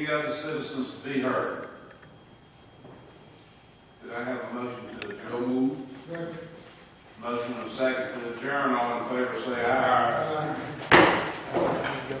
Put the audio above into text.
any other citizens to be heard? Could I have a motion to adjourn? move. Motion and second to adjourn. All in favor, say aye. Aye.